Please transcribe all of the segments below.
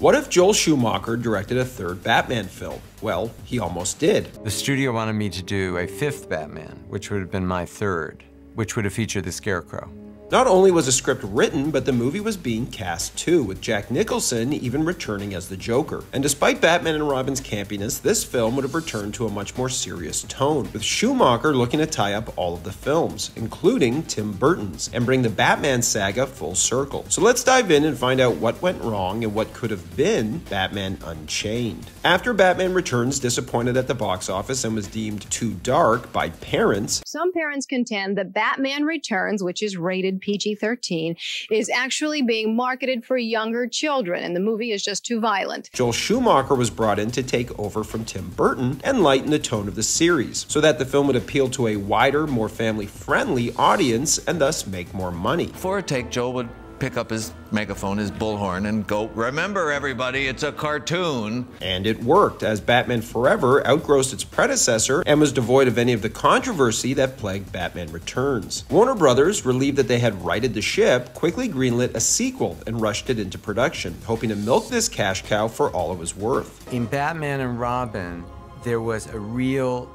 What if Joel Schumacher directed a third Batman film? Well, he almost did. The studio wanted me to do a fifth Batman, which would have been my third, which would have featured the Scarecrow. Not only was a script written, but the movie was being cast too, with Jack Nicholson even returning as the Joker. And despite Batman and Robin's campiness, this film would have returned to a much more serious tone, with Schumacher looking to tie up all of the films, including Tim Burton's, and bring the Batman saga full circle. So let's dive in and find out what went wrong and what could have been Batman Unchained. After Batman Returns disappointed at the box office and was deemed too dark by parents, some parents contend that Batman Returns, which is rated PG 13, is actually being marketed for younger children, and the movie is just too violent. Joel Schumacher was brought in to take over from Tim Burton and lighten the tone of the series so that the film would appeal to a wider, more family friendly audience and thus make more money. For a take, Joel would pick up his megaphone, his bullhorn, and go, Remember, everybody, it's a cartoon. And it worked, as Batman Forever outgrossed its predecessor and was devoid of any of the controversy that plagued Batman Returns. Warner Brothers, relieved that they had righted the ship, quickly greenlit a sequel and rushed it into production, hoping to milk this cash cow for all it was worth. In Batman and Robin, there was a real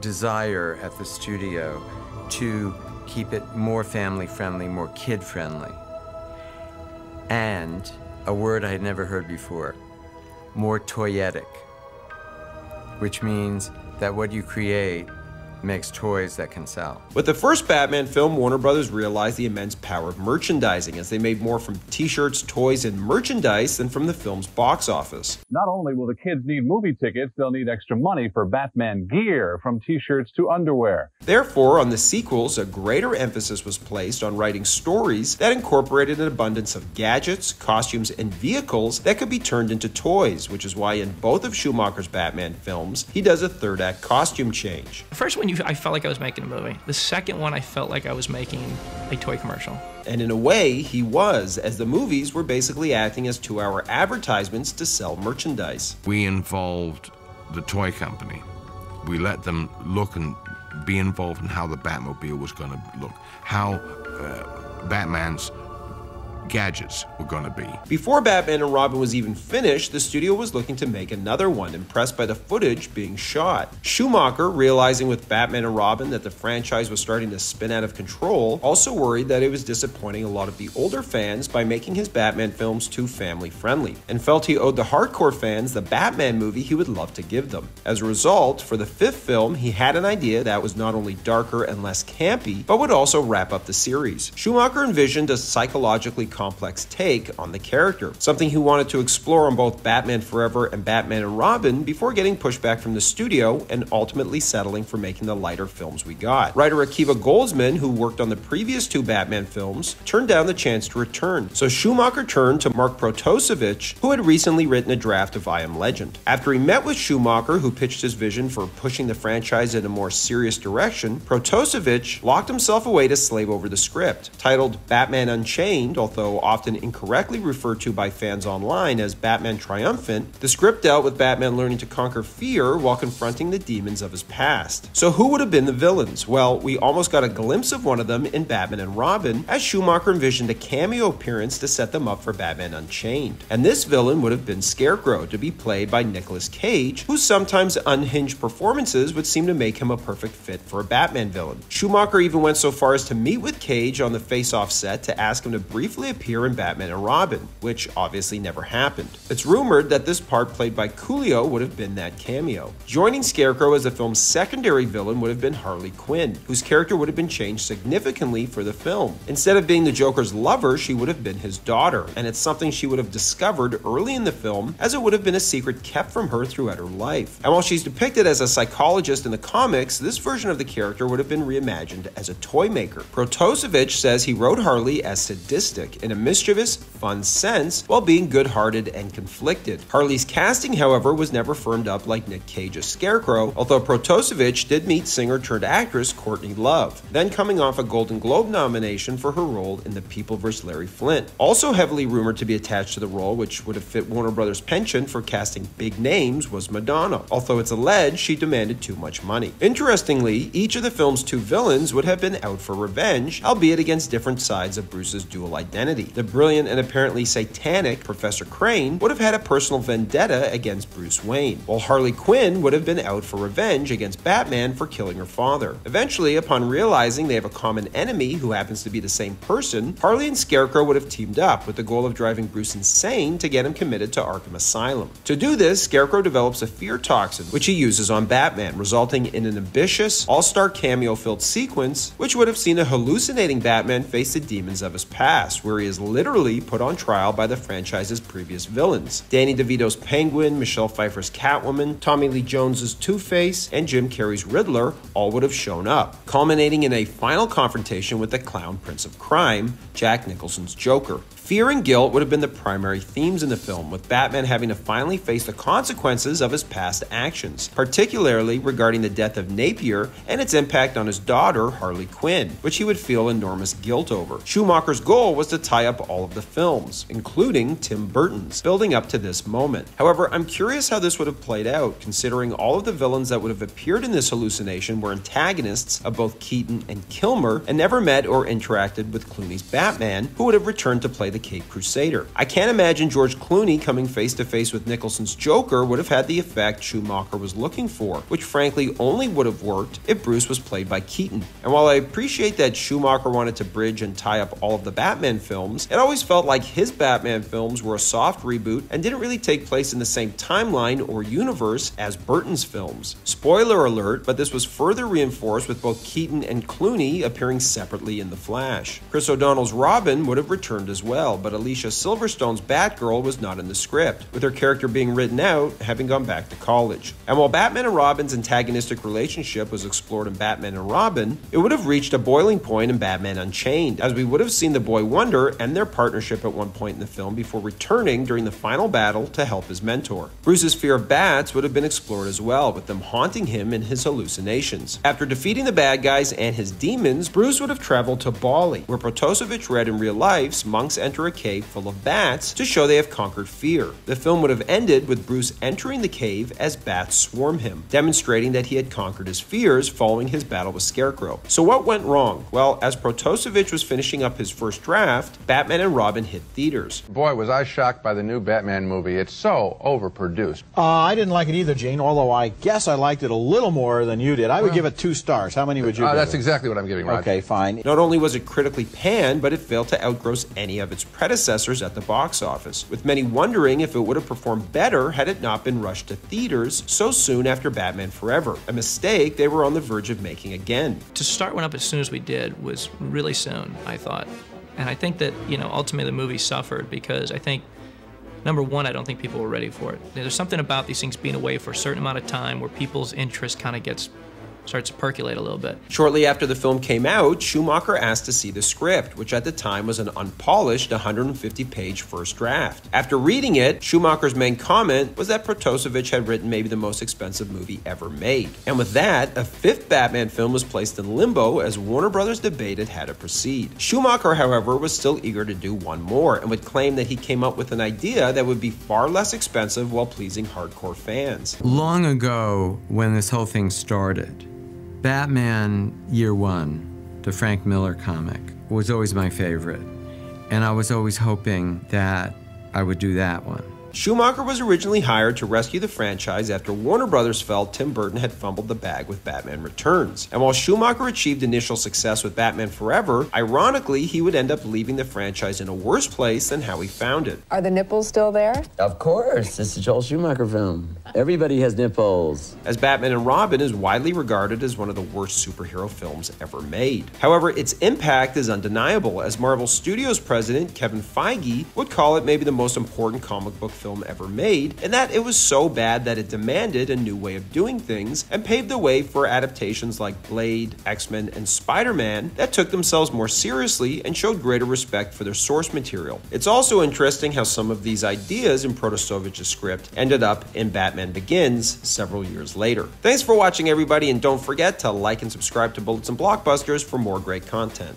desire at the studio to keep it more family friendly, more kid friendly and a word I had never heard before, more toyetic, which means that what you create makes toys that can sell. With the first Batman film, Warner Brothers realized the immense power of merchandising as they made more from t-shirts, toys, and merchandise than from the film's box office. Not only will the kids need movie tickets, they'll need extra money for Batman gear, from t-shirts to underwear. Therefore, on the sequels, a greater emphasis was placed on writing stories that incorporated an abundance of gadgets, costumes, and vehicles that could be turned into toys, which is why in both of Schumacher's Batman films, he does a third act costume change. The first one you, I felt like I was making a movie. The second one, I felt like I was making a toy commercial. And in a way, he was, as the movies were basically acting as two hour advertisements to sell merchandise. We involved the toy company. We let them look and be involved in how the Batmobile was going to look, how uh, Batman's gadgets were going to be. Before Batman and Robin was even finished, the studio was looking to make another one, impressed by the footage being shot. Schumacher, realizing with Batman and Robin that the franchise was starting to spin out of control, also worried that it was disappointing a lot of the older fans by making his Batman films too family friendly, and felt he owed the hardcore fans the Batman movie he would love to give them. As a result, for the fifth film, he had an idea that was not only darker and less campy, but would also wrap up the series. Schumacher envisioned a psychologically complex take on the character, something he wanted to explore on both Batman Forever and Batman and Robin before getting pushback from the studio and ultimately settling for making the lighter films we got. Writer Akiva Goldsman, who worked on the previous two Batman films, turned down the chance to return. So Schumacher turned to Mark Protosevich, who had recently written a draft of I Am Legend. After he met with Schumacher, who pitched his vision for pushing the franchise in a more serious direction, Protosevich locked himself away to slave over the script. Titled Batman Unchained, although often incorrectly referred to by fans online as Batman Triumphant, the script dealt with Batman learning to conquer fear while confronting the demons of his past. So, who would have been the villains? Well, we almost got a glimpse of one of them in Batman and Robin, as Schumacher envisioned a cameo appearance to set them up for Batman Unchained. And this villain would have been Scarecrow, to be played by Nicolas Cage, whose sometimes unhinged performances would seem to make him a perfect fit for a Batman villain. Schumacher even went so far as to meet with Cage on the Face Off set to ask him to briefly appear in Batman and Robin, which obviously never happened. It's rumored that this part played by Coolio would have been that cameo. Joining Scarecrow as the film's secondary villain would have been Harley Quinn, whose character would have been changed significantly for the film. Instead of being the Joker's lover, she would have been his daughter, and it's something she would have discovered early in the film, as it would have been a secret kept from her throughout her life. And while she's depicted as a psychologist in the comics, this version of the character would have been reimagined as a toy maker. Protosevich says he wrote Harley as sadistic in a mischievous, fun sense while being good hearted and conflicted. Harley's casting, however, was never firmed up like Nick Cage's Scarecrow, although Protosevich did meet singer turned actress Courtney Love, then coming off a Golden Globe nomination for her role in The People vs. Larry Flynt. Also heavily rumored to be attached to the role, which would have fit Warner Brothers' penchant for casting big names, was Madonna, although it's alleged she demanded too much money. Interestingly, each of the film's two villains would have been out for revenge, albeit against different sides of Bruce's dual identity The brilliant and apparently satanic Professor Crane would have had a personal vendetta against Bruce Wayne, while Harley Quinn would have been out for revenge against Batman for killing her father. Eventually, upon realizing they have a common enemy who happens to be the same person, Harley and Scarecrow would have teamed up with the goal of driving Bruce insane to get him committed to Arkham Asylum. To do this, Scarecrow develops a fear toxin, which he uses on Batman, resulting in an ambitious, all star cameo filled sequence, which would have seen a hallucinating Batman face the demons of his past, where is literally put on trial by the franchise's previous villains. Danny DeVito's Penguin, Michelle Pfeiffer's Catwoman, Tommy Lee Jones's Two Face, and Jim Carrey's Riddler all would have shown up, culminating in a final confrontation with the clown prince of crime, Jack Nicholson's Joker. Fear and guilt would have been the primary themes in the film, with Batman having to finally face the consequences of his past actions, particularly regarding the death of Napier and its impact on his daughter, Harley Quinn, which he would feel enormous guilt over. Schumacher's goal was to tie up all of the films, including Tim Burton's, building up to this moment. However, I'm curious how this would have played out, considering all of the villains that would have appeared in this hallucination were antagonists of both Keaton and Kilmer and never met or interacted with Clooney's Batman, who would have returned to play the Cape Crusader. I can't imagine George Clooney coming face to face with Nicholson's Joker would have had the effect Schumacher was looking for, which frankly only would have worked if Bruce was played by Keaton. And while I appreciate that Schumacher wanted to bridge and tie up all of the Batman films, it always felt like his Batman films were a soft reboot and didn't really take place in the same timeline or universe as Burton's films. Spoiler alert, but this was further reinforced with both Keaton and Clooney appearing separately in The Flash. Chris O'Donnell's Robin would have returned as well, but Alicia Silverstone's Batgirl was not in the script, with her character being written out, having gone back to college. And while Batman and Robin's antagonistic relationship was explored in Batman and Robin, it would have reached a boiling point in Batman Unchained, as we would have seen the boy Wonder end their partnership at one point in the film before returning during the final battle to help his mentor. Bruce's fear of bats would have been explored as well, with them haunting him in his hallucinations. After defeating the bad guys and his demons, Bruce would have traveled to Bali, where Protosevich read in real life monks enter a cave full of bats to show they have conquered fear. The film would have ended with Bruce entering the cave as bats swarm him, demonstrating that he had conquered his fears following his battle with Scarecrow. So what went wrong? Well, as Protosevich was finishing up his first draft, Batman and Robin hit theaters. Boy, was I shocked by the new Batman movie. It's so overproduced. Uh, I didn't like it either, Gene, although I guess I liked it a little more than you did. I would give it two stars. How many would you Uh, give that's it? exactly what I'm giving, Roger. Okay, fine. Not only was it critically panned, but it failed to outgross any of its predecessors at the box office, with many wondering if it would have performed better had it not been rushed to theaters so soon after Batman Forever, a mistake they were on the verge of making again. To start one up as soon as we did was really soon, I thought. And I think that, you know, ultimately the movie suffered because I think, number one, I don't think people were ready for it. There's something about these things being away for a certain amount of time where people's interest kind of gets starts to percolate a little bit. Shortly after the film came out, Schumacher asked to see the script, which at the time was an unpolished 150 page first draft. After reading it, Schumacher's main comment was that Protosevich had written maybe the most expensive movie ever made. And with that, a fifth Batman film was placed in limbo as Warner Brothers debated how to proceed. Schumacher, however, was still eager to do one more and would claim that he came up with an idea that would be far less expensive while pleasing hardcore fans. Long ago, when this whole thing started, Batman Year One, the Frank Miller comic, was always my favorite. And I was always hoping that I would do that one. Schumacher was originally hired to rescue the franchise after Warner Brothers felt Tim Burton had fumbled the bag with Batman Returns. And while Schumacher achieved initial success with Batman Forever, ironically, he would end up leaving the franchise in a worse place than how he found it. Are the nipples still there? Of course, it's a Joel Schumacher film. Everybody has nipples. As Batman and Robin is widely regarded as one of the worst superhero films ever made. However, its impact is undeniable, as Marvel Studios president Kevin Feige would call it maybe the most important comic book film ever made, and that it was so bad that it demanded a new way of doing things and paved the way for adaptations like Blade, X Men, and Spider Man that took themselves more seriously and showed greater respect for their source material. It's also interesting how some of these ideas in Protosevich's script ended up in Batman Begins several years later. Thanks for watching, everybody, and don't forget to like and subscribe to Bullets and Blockbusters for more great content.